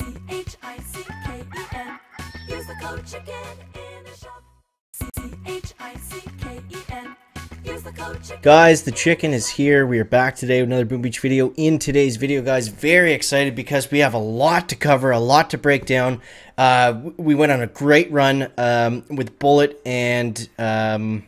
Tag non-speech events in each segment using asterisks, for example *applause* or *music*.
C-H-I-C-K-E-N. Use the code chicken in the shop. C-H-I-C-K-E-N. Use the code chicken. Guys, the chicken is here. We are back today with another Boom Beach video. In today's video, guys, very excited because we have a lot to cover, a lot to break down. Uh, we went on a great run um, with Bullit and um,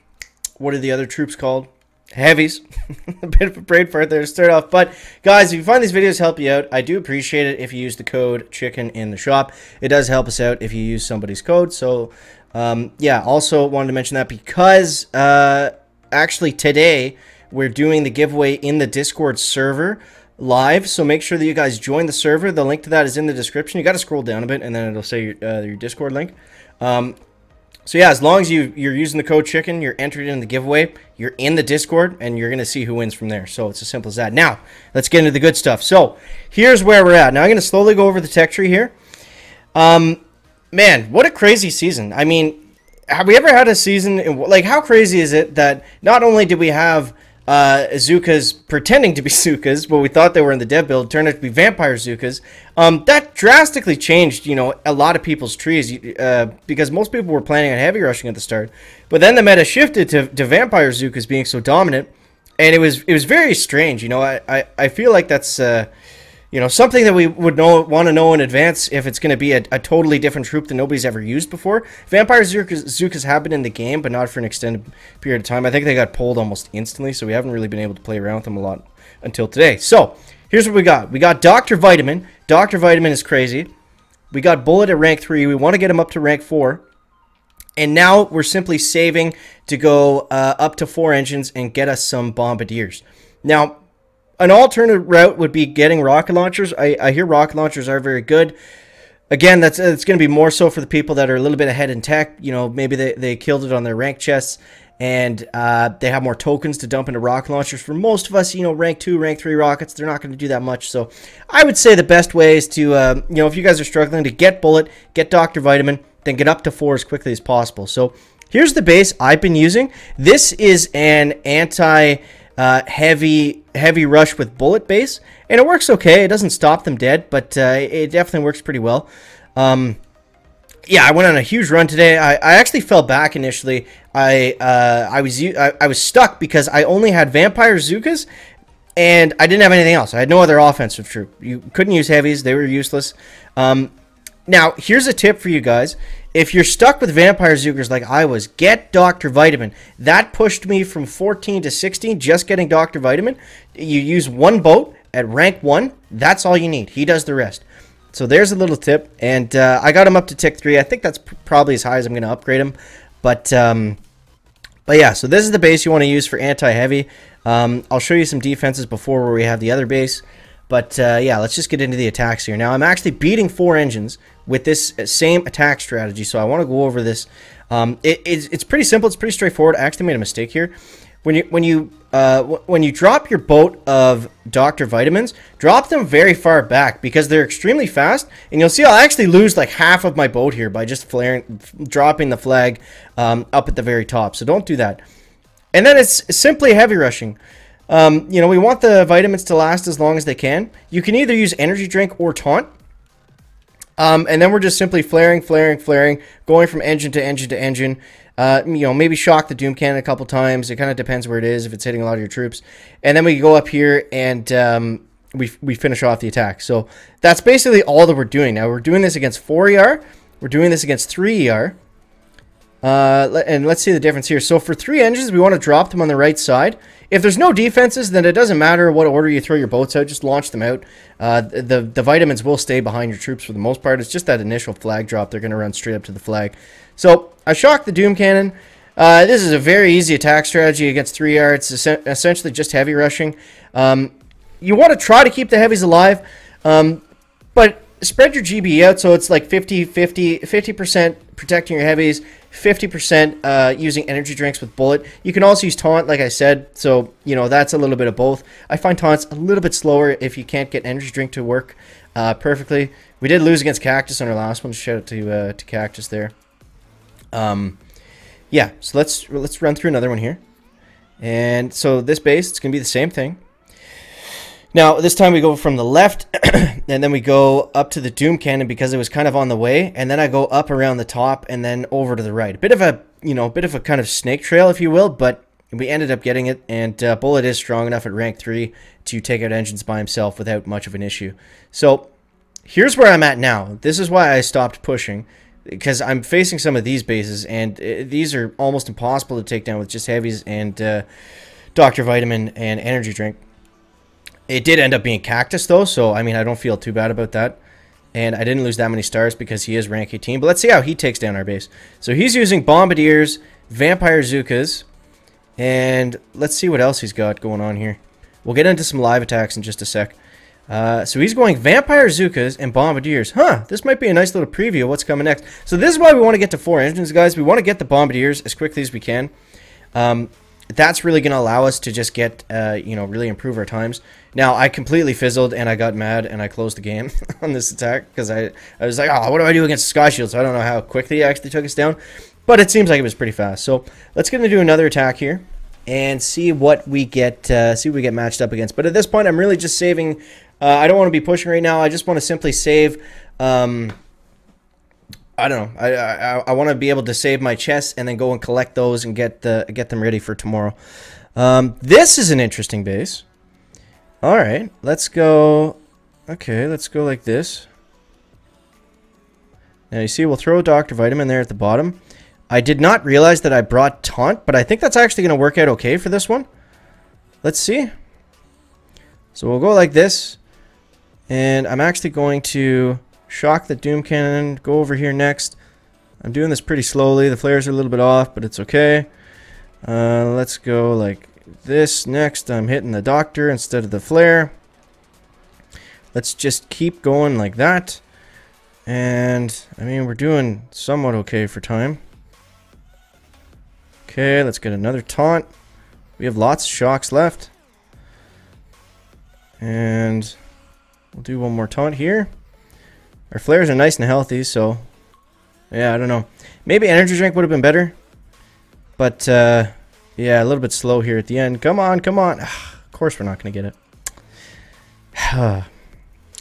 what are the other troops called? Heavies. *laughs* a bit of a brain fart there to start off. But guys, if you find these videos help you out, I do appreciate it if you use the code chicken in the shop. It does help us out if you use somebody's code. So um, yeah, also wanted to mention that because uh, actually today we're doing the giveaway in the Discord server live. So make sure that you guys join the server. The link to that is in the description. You got to scroll down a bit and then it'll say your, uh, your Discord link. Um, so yeah, as long as you you're using the code chicken, you're entered in the giveaway. You're in the Discord, and you're gonna see who wins from there. So it's as simple as that. Now let's get into the good stuff. So here's where we're at. Now I'm gonna slowly go over the tech tree here. Um, man, what a crazy season! I mean, have we ever had a season like how crazy is it that not only did we have uh, Zookas pretending to be *laughs* Zookas, but we thought they were in the dev build, turned out to be vampire Zookas. Um, that drastically changed, you know, a lot of people's trees uh, because most people were planning on heavy rushing at the start, but then the meta shifted to, to vampire Zookas being so dominant, and it was it was very strange. You know, I I, I feel like that's. Uh, you know, something that we would know want to know in advance if it's going to be a, a totally different troop that nobody's ever used before. Vampire Zookas have been in the game, but not for an extended period of time. I think they got pulled almost instantly, so we haven't really been able to play around with them a lot until today. So, here's what we got. We got Dr. Vitamin. Dr. Vitamin is crazy. We got Bullit at rank 3. We want to get him up to rank 4. And now we're simply saving to go uh, up to 4 engines and get us some Bombardiers. Now, an alternate route would be getting rocket launchers. I, I hear rocket launchers are very good. Again, that's it's going to be more so for the people that are a little bit ahead in tech. You know, maybe they, they killed it on their rank chests and uh, they have more tokens to dump into rocket launchers. For most of us, you know, rank two, rank three rockets, they're not going to do that much. So I would say the best way is to, uh, you know, if you guys are struggling to get Bullit, get Dr. Vitamin, then get up to four as quickly as possible. So here's the base I've been using. This is an anti uh, heavy heavy rush with Bullit base, and it works okay. It doesn't stop them dead, but uh, it definitely works pretty well. Um, yeah, I went on a huge run today. I, I actually fell back initially. I uh, I was I, I was stuck because I only had vampire Zookas, and I didn't have anything else. I had no other offensive troop. You couldn't use heavies; they were useless. Um, now, here's a tip for you guys. If you're stuck with Vampire Zookas like I was, get Dr. Vitamin. That pushed me from 14 to 16, just getting Dr. Vitamin. You use one boat at rank 1, that's all you need. He does the rest. So there's a little tip, and uh, I got him up to tick 3. I think that's pr- probably as high as I'm going to upgrade him. But, um, but yeah, so this is the base you want to use for anti-heavy. Um, I'll show you some defenses before where we have the other base. But uh, yeah, let's just get into the attacks here. Now, I'm actually beating four engines with this same attack strategy, so I want to go over this. Um, it, it's, it's pretty simple. It's pretty straightforward. I actually made a mistake here. When you when you uh, when you drop your boat of Doctor Vitamins, drop them very far back because they're extremely fast, and you'll see I'll actually lose like half of my boat here by just flaring, dropping the flag um, up at the very top. So don't do that. And then it's simply heavy rushing. Um, you know, we want the vitamins to last as long as they can. You can either use energy drink or taunt. Um, and then we're just simply flaring, flaring, flaring, going from engine to engine to engine. Uh, you know, maybe shock the Doom Cannon a couple times. It kind of depends where it is, if it's hitting a lot of your troops. And then we go up here and um, we, we finish off the attack. So that's basically all that we're doing. Now, we're doing this against 4 ER. We're doing this against 3 ER. Uh, and let's see the difference here. So for three engines, we want to drop them on the right side. If there's no defenses, then it doesn't matter what order you throw your boats out. Just launch them out. Uh, the the vitamins will stay behind your troops for the most part. It's just that initial flag drop. They're going to run straight up to the flag. So I shocked the Doom Cannon. Uh, this is a very easy attack strategy against three yards. Essentially just heavy rushing. Um, you want to try to keep the heavies alive, um, but spread your GB out so it's like 50 50 50% protecting your heavies 50% uh, using energy drinks with Bullit. You can also use taunt like i said so you know that's a little bit of both. I find taunts a little bit slower if you can't get energy drink to work uh, perfectly. We did lose against cactus on our last one shout out to uh, to cactus there. Um yeah so let's let's run through another one here. And so this base it's gonna be the same thing Now, this time we go from the left, *clears throat* and then we go up to the Doom Cannon because it was kind of on the way, and then I go up around the top and then over to the right. A bit of a, you know, a bit of a kind of snake trail, if you will, but we ended up getting it, and uh, Bullit is strong enough at rank 3 to take out engines by himself without much of an issue. So, here's where I'm at now. This is why I stopped pushing, because I'm facing some of these bases, and uh, these are almost impossible to take down with just heavies and uh, Dr. Vitamin and energy drink. It did end up being Cactus, though, so, I mean, I don't feel too bad about that. And I didn't lose that many stars because he is rank 18. But let's see how he takes down our base. So he's using Bombardiers, Vampire Zookas, and let's see what else he's got going on here. We'll get into some live attacks in just a sec. Uh, so he's going Vampire Zookas and Bombardiers. Huh, this might be a nice little preview of what's coming next. So this is why we want to get to four engines, guys. We want to get the Bombardiers as quickly as we can. Um, that's really going to allow us to just get, uh, you know, really improve our times. Now, I completely fizzled and I got mad and I closed the game *laughs* on this attack because I, I was like, oh, what do I do against Sky Shield? So I don't know how quickly he actually took us down, but it seems like it was pretty fast. So let's get into another attack here and see what we get, uh, see what we get matched up against. But at this point, I'm really just saving. Uh, I don't want to be pushing right now. I just want to simply save. Um, I don't know. I I, I want to be able to save my chests and then go and collect those and get the get them ready for tomorrow. Um, this is an interesting base. All right, let's go. Okay, let's go like this. Now you see, we'll throw a Dr. Vitamin there at the bottom. I did not realize that I brought Taunt, but I think that's actually going to work out okay for this one. Let's see. So we'll go like this. And I'm actually going to shock the Doom Cannon, go over here next. I'm doing this pretty slowly. The flares are a little bit off, but it's okay. Uh, let's go like this next. I'm hitting the Doctor instead of the flare. Let's just keep going like that. And, I mean, we're doing somewhat okay for time. Okay, let's get another taunt. We have lots of shocks left. And we'll do one more taunt here. Our flares are nice and healthy, so... Yeah, I don't know. Maybe energy drink would have been better. But, uh, yeah, a little bit slow here at the end. Come on, come on. *sighs* of course we're not going to get it. *sighs*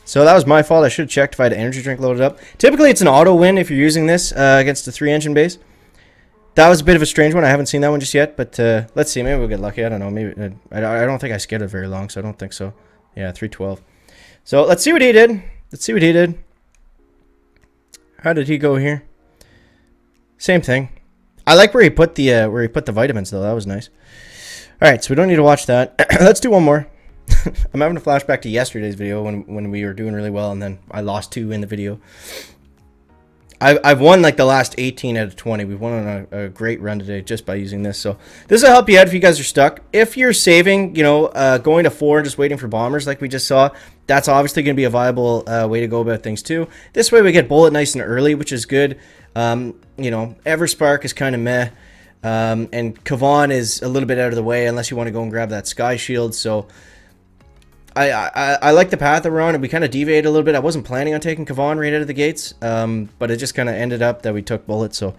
so that was my fault. I should have checked if I had energy drink loaded up. Typically, it's an auto win if you're using this uh, against a three-engine base. That was a bit of a strange one. I haven't seen that one just yet, but uh, let's see. Maybe we'll get lucky. I don't know. Maybe uh, I, I don't think I skidded very long, so I don't think so. Yeah, 312. So let's see what he did. Let's see what he did. How did he go here? Same thing. I like where he put the uh, where he put the vitamins though. That was nice. All right, so we don't need to watch that. *clears throat* Let's do one more. *laughs* I'm having a flashback to yesterday's video when when we were doing really well, and then I lost two in the video. I've, I've won like the last 18 out of 20. We've won on a, a great run today just by using this. So this will help you out if you guys are stuck. If you're saving, you know, uh, going to four and just waiting for bombers like we just saw, that's obviously going to be a viable uh, way to go about things too. This way we get Bullit nice and early, which is good. Um, you know, Everspark is kind of meh. Um, and Kavan is a little bit out of the way unless you want to go and grab that Sky Shield. So I, I, I like the path that we're on, and we kind of deviated a little bit. I wasn't planning on taking Kavan right out of the gates, um, but it just kind of ended up that we took Bullit. So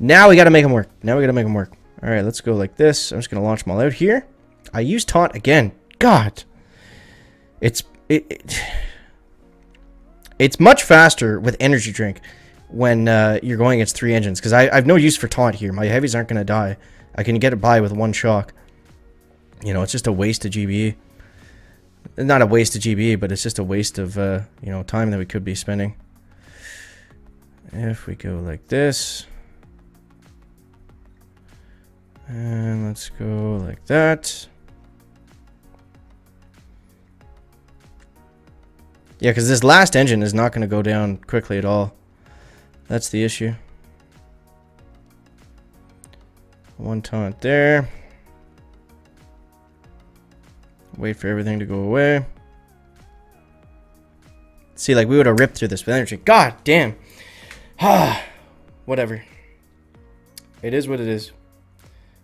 now we got to make them work. Now we got to make them work. All right, let's go like this. I'm just going to launch them all out here. I use taunt again. God. It's it, it it's much faster with energy drink when uh, you're going against three engines because I, I have no use for taunt here. My heavies aren't going to die. I can get it by with one shock. You know, it's just a waste of GBE not a waste of GBE, but it's just a waste of uh, you know time that we could be spending. If we go like this, and let's go like that. Yeah, because this last engine is not going to go down quickly at all. That's the issue. One taunt there. Wait for everything to go away. See, like, we would have ripped through this with energy. God damn. Ah, *sighs* whatever. It is what it is.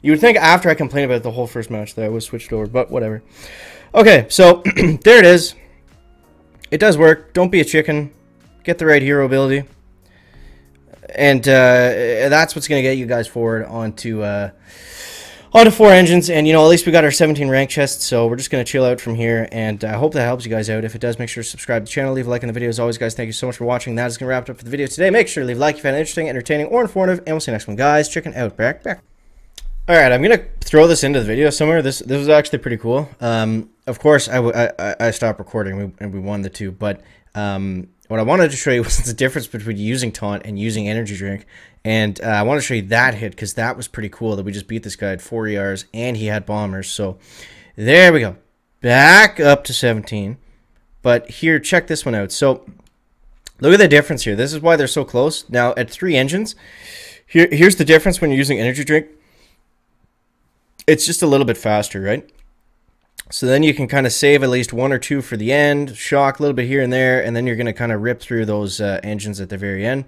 You would think after I complained about the whole first match that I was switched over, but whatever. Okay, so *clears throat* there it is. It does work. Don't be a chicken. Get the right hero ability. And uh, that's what's going to get you guys forward onto... Uh, on to four engines, and you know, at least we got our 17 rank chests, so we're just going to chill out from here, and I hope that helps you guys out. If it does, make sure to subscribe to the channel, leave a like on the video. As always, guys, thank you so much for watching. That is going to wrap it up for the video today. Make sure to leave a like if you found it interesting, entertaining, or informative, and we'll see you next one, guys. Chicken out, back, back. All right, I'm gonna throw this into the video somewhere. This this was actually pretty cool. Um, of course, I, I, I stopped recording and we, won the two, but um, what I wanted to show you *laughs* was the difference between using taunt and using energy drink, and uh, I want to show you that hit because that was pretty cool that we just beat this guy at four ERs and he had bombers. So there we go, back up to 17. But here, check this one out. So look at the difference here. This is why they're so close. Now at three engines, here here's the difference when you're using energy drink it's just a little bit faster, right? So then you can kind of save at least one or two for the end, shock a little bit here and there, and then you're going to kind of rip through those uh, engines at the very end.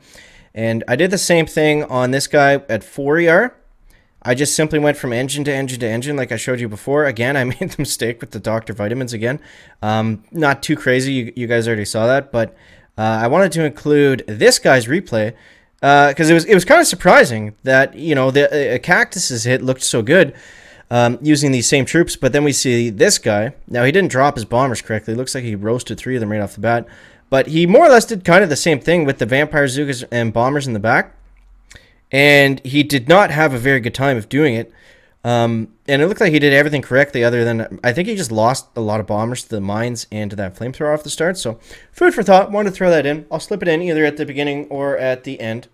And I did the same thing on this guy at 4ER. I just simply went from engine to engine to engine like I showed you before. Again, *laughs* I made the mistake with the Dr. Vitamins again. Um, not too crazy, you, you, guys already saw that, but uh, I wanted to include this guy's replay because uh, it was it was kind of surprising that, you know, the uh, Cactus's hit looked so good um, using these same troops. But then we see this guy. Now, he didn't drop his bombers correctly. Looks like he roasted three of them right off the bat. But he more or less did kind of the same thing with the Vampire Zookas and bombers in the back. And he did not have a very good time of doing it. Um, and it looked like he did everything correctly other than I think he just lost a lot of bombers to the mines and to that flamethrower off the start. So food for thought. Wanted to throw that in. I'll slip it in either at the beginning or at the end.